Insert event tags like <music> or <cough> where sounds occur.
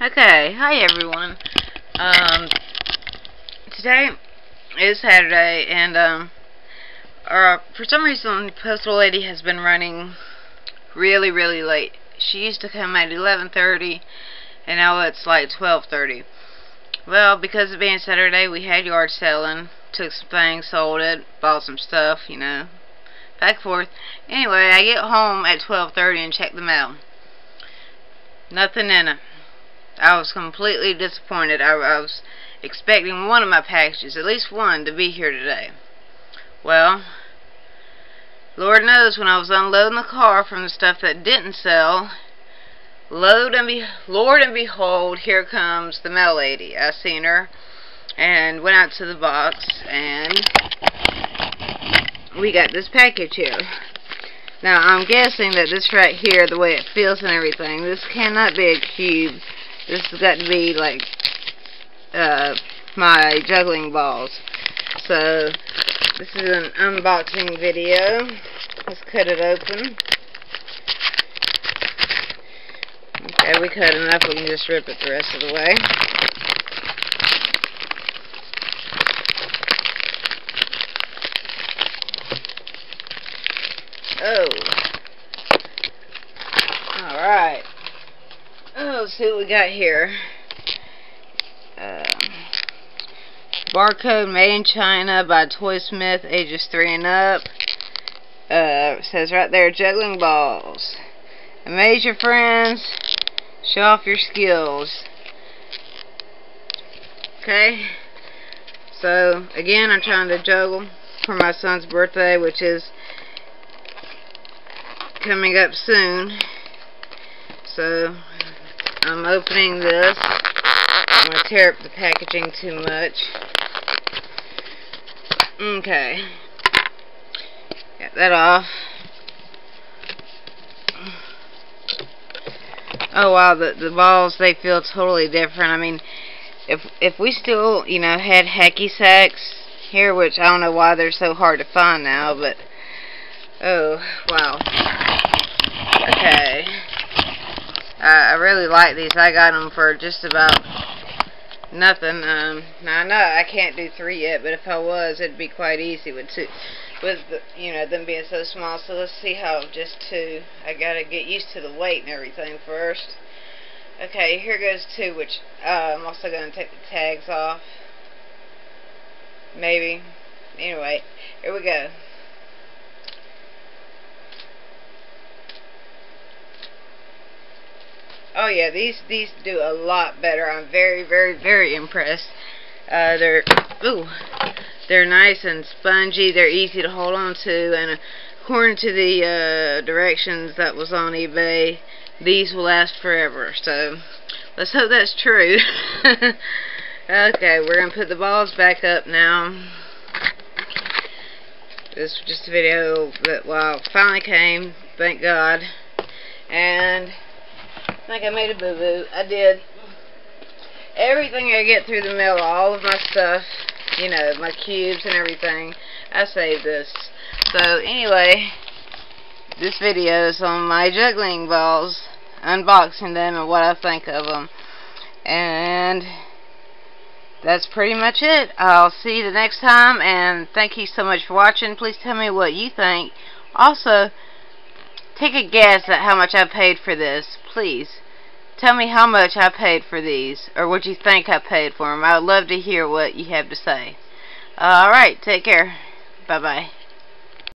Okay, hi everyone. Um, today is Saturday, and um, uh, for some reason, postal lady has been running really, really late. She used to come at 11:30, and now it's like 12:30. Well, because of being Saturday, we had yard selling, took some things, sold it, bought some stuff, you know, back and forth. Anyway, I get home at 12:30 and check the mail. Nothing in it. I was completely disappointed. I, I was expecting one of my packages, at least one, to be here today. Well, Lord knows when I was unloading the car from the stuff that didn't sell, and, be Lord and behold, here comes the mail lady. I seen her and went out to the box and we got this package here. Now, I'm guessing that this right here, the way it feels and everything, this cannot be a cube. This has got to be like uh, my juggling balls. So this is an unboxing video. Let's cut it open. Okay, we cut enough. We can just rip it the rest of the way. Oh. Alright. Oh, let's see what we got here. Um, barcode made in China by Toysmith, ages 3 and up. Uh, says right there, juggling balls. Amaze your friends. Show off your skills. Okay. So, again, I'm trying to juggle for my son's birthday, which is coming up soon. So, I'm opening this. I'm going to tear up the packaging too much. Okay. Get that off. Oh wow, the the balls they feel totally different. I mean, if if we still, you know, had hacky sacks here, which I don't know why they're so hard to find now, but oh wow. Okay. I, I really like these. I got them for just about nothing. Um, now I know I can't do three yet, but if I was, it'd be quite easy with two. With the, you know them being so small. So let's see how just two. I gotta get used to the weight and everything first. Okay, here goes two, which uh, I'm also gonna take the tags off. Maybe. Anyway, here we go. Oh yeah, these these do a lot better. I'm very very very impressed. Uh, they're ooh, they're nice and spongy. They're easy to hold on to, and according to the uh, directions that was on eBay, these will last forever. So let's hope that's true. <laughs> okay, we're gonna put the balls back up now. This was just a video that well finally came, thank God, and. I think I made a boo-boo. I did. Everything I get through the mail, all of my stuff, you know, my cubes and everything, I saved this. So, anyway, this video is on my juggling balls, unboxing them and what I think of them. And that's pretty much it. I'll see you the next time, and thank you so much for watching. Please tell me what you think. Also, Take a guess at how much I paid for this, please. Tell me how much I paid for these, or what you think I paid for them. I would love to hear what you have to say. Alright, take care. Bye-bye.